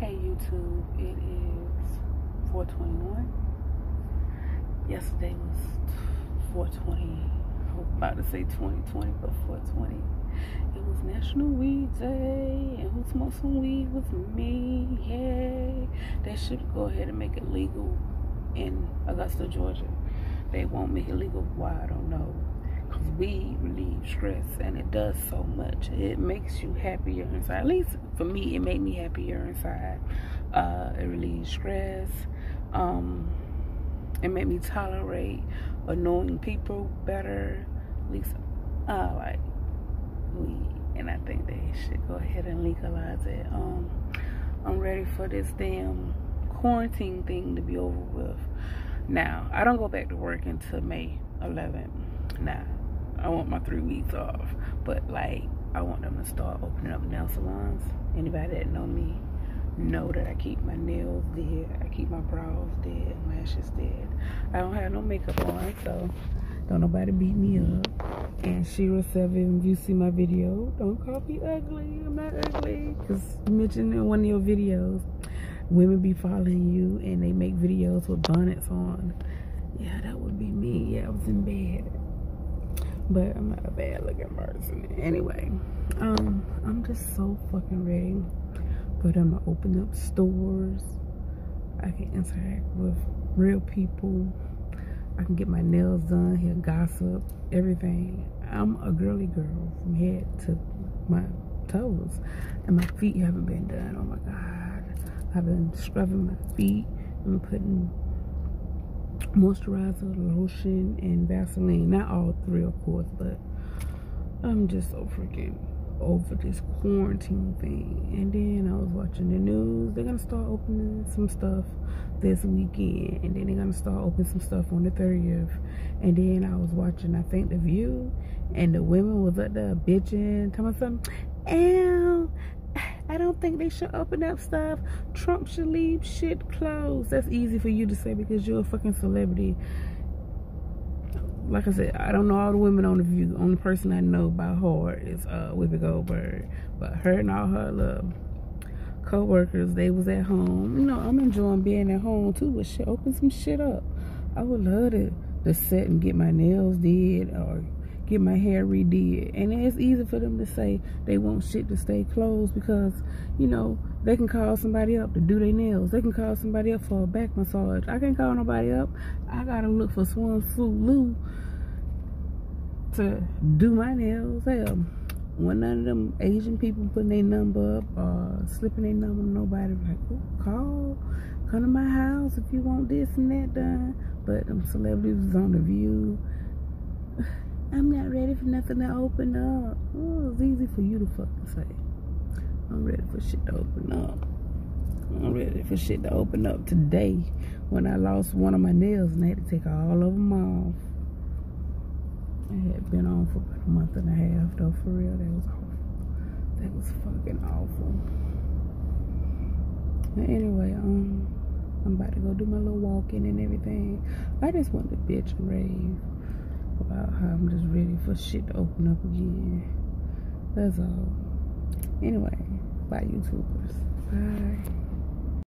Hey YouTube, it is 421. Yesterday was 420. I was about to say 2020, but 420. It was National Weed Day, and who smoked some weed with me? Yay! They should go ahead and make it legal in Augusta, Georgia. They won't make it legal. Why? I don't know because weed relieves stress and it does so much. It makes you happier inside. At least for me it made me happier inside. Uh, it relieves stress. Um, it made me tolerate annoying people better. At least I like weed and I think they should go ahead and legalize it. Um, I'm ready for this damn quarantine thing to be over with. Now I don't go back to work until May 11th now I want my three weeks off. But like, I want them to start opening up nail salons. Anybody that know me know that I keep my nails dead. I keep my brows dead, lashes dead. I don't have no makeup on, so don't nobody beat me up. And Shira Seven, if you see my video, don't call me ugly. I'm not ugly. Because you mentioned in one of your videos, women be following you and they make videos with bonnets on. Yeah, that would be me. Yeah, I was in bed but I'm not a bad looking person. Anyway, um, I'm just so fucking ready for them to open up stores. I can interact with real people. I can get my nails done, hear gossip, everything. I'm a girly girl from head to my toes. And my feet haven't been done. Oh my God. I've been scrubbing my feet and putting moisturizer, lotion, and Vaseline. Not all three, of course, but I'm just so freaking over this quarantine thing. And then I was watching the news. They're gonna start opening some stuff this weekend, and then they're gonna start opening some stuff on the 30th. And then I was watching, I think, The View, and the women was up there bitching, telling me something. Ew, I don't think they should open up stuff. Trump should leave shit closed. That's easy for you to say because you're a fucking celebrity. Like I said, I don't know all the women on the view. The only person I know by heart is uh Whoopi Goldberg. But her and all her love co-workers, they was at home. You know, I'm enjoying being at home too, but shit, open some shit up. I would love to, to sit and get my nails did or get my hair redid. And it's easy for them to say they want shit to stay closed because, you know, they can call somebody up to do their nails. They can call somebody up for a back massage. I can't call nobody up. I gotta look for Swan Lou to do my nails. Hell, when none of them Asian people putting their number up or slipping their number to nobody, like, call, come to my house if you want this and that done. But them celebrities on The View I'm not ready for nothing to open up. Oh, it's easy for you to fucking say. I'm ready for shit to open up. I'm ready for shit to open up today when I lost one of my nails and I had to take all of them off. I had been on for about a month and a half though, for real. That was awful. That was fucking awful. But anyway, um, I'm about to go do my little walking and everything. I just want to bitch and rave about how I'm just ready for shit to open up again. That's all. Anyway, bye YouTubers. Bye.